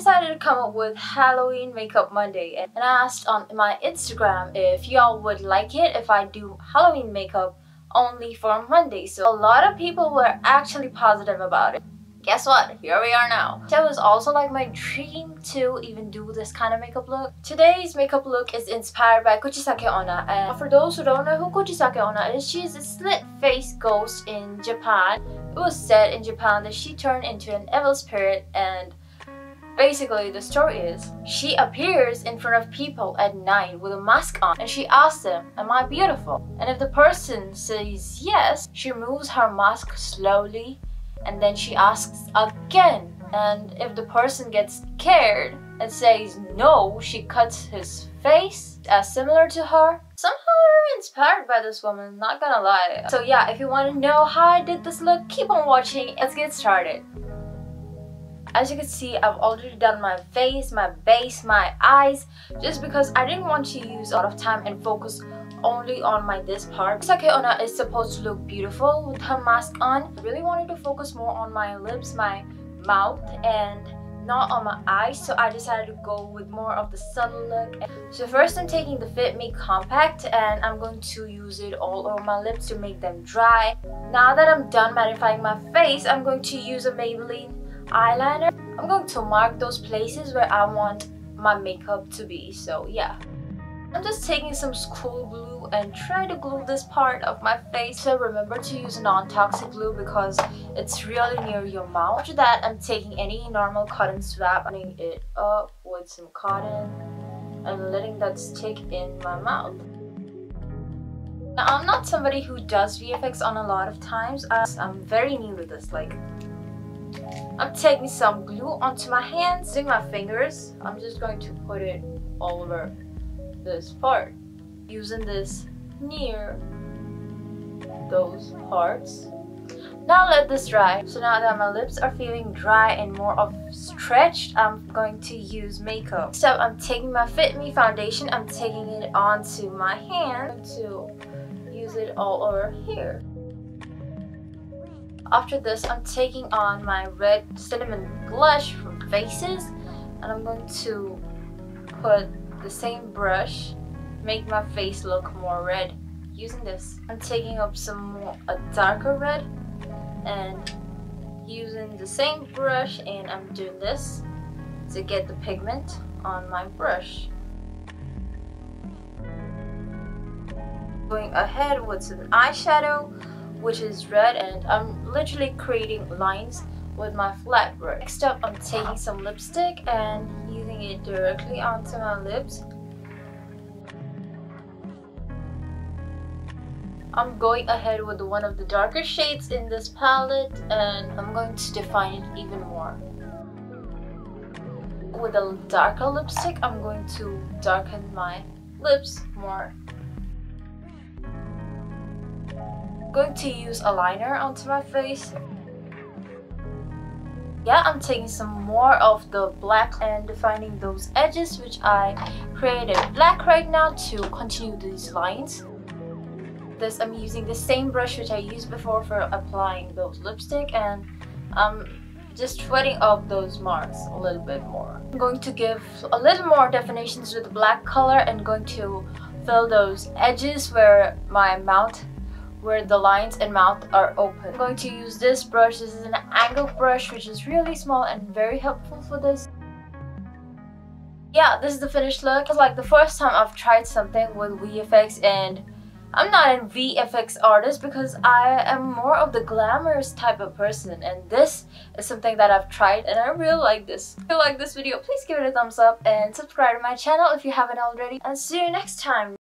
decided to come up with Halloween Makeup Monday and I asked on my Instagram if y'all would like it if I do Halloween makeup only for Monday. So a lot of people were actually positive about it. Guess what? Here we are now. That was also like my dream to even do this kind of makeup look. Today's makeup look is inspired by Kuchisake Onna and for those who don't know who Kuchisake Onna is, she's a slit face ghost in Japan it was said in Japan that she turned into an evil spirit and Basically, the story is she appears in front of people at night with a mask on and she asks them, Am I beautiful? And if the person says yes, she removes her mask slowly and then she asks again. And if the person gets scared and says no, she cuts his face as similar to her. Somehow I'm inspired by this woman, not gonna lie. So yeah, if you want to know how I did this look, keep on watching. Let's get started. As you can see, I've already done my face, my base, my eyes, just because I didn't want to use a lot of time and focus only on my this part. Sake Onna is supposed to look beautiful with her mask on. I really wanted to focus more on my lips, my mouth, and not on my eyes so I decided to go with more of the subtle look. So first I'm taking the Fit Me Compact and I'm going to use it all over my lips to make them dry. Now that I'm done mattifying my face, I'm going to use a Maybelline eyeliner. I'm going to mark those places where I want my makeup to be. So yeah. I'm just taking some school glue and try to glue this part of my face. So remember to use non-toxic glue because it's really near your mouth. After that, I'm taking any normal cotton swab, putting it up with some cotton and letting that stick in my mouth. Now, I'm not somebody who does VFX on a lot of times. I'm very new to this. Like, I'm taking some glue onto my hands, using my fingers. I'm just going to put it all over this part. Using this near those parts. Now let this dry. So now that my lips are feeling dry and more of stretched i'm going to use makeup. So i'm taking my fit me foundation. I'm taking it onto my hand to use it all over here after this i'm taking on my red cinnamon blush from faces and i'm going to put the same brush make my face look more red using this. I'm taking up some more a darker red and using the same brush and I'm doing this to get the pigment on my brush. Going ahead with an eyeshadow which is red and I'm literally creating lines with my flat brush. Next up I'm taking some lipstick and using it directly onto my lips. I'm going ahead with one of the darker shades in this palette and I'm going to define it even more. With a darker lipstick, I'm going to darken my lips more. Going to use a liner onto my face. Yeah i'm taking some more of the black and defining those edges which i created black right now to continue these lines. This i'm using the same brush which i used before for applying those lipstick and i'm just wetting up those marks a little bit more. I'm going to give a little more definitions with the black color and going to fill those edges where my mouth where the lines and mouth are open. I'm going to use this brush. This is an angle brush which is really small and very helpful for this. Yeah, this is the finished look. It's like the first time I've tried something with VFX and I'm not a VFX artist because I am more of the glamorous type of person and this is something that I've tried and I really like this. If you like this video, please give it a thumbs up and subscribe to my channel if you haven't already and see you next time.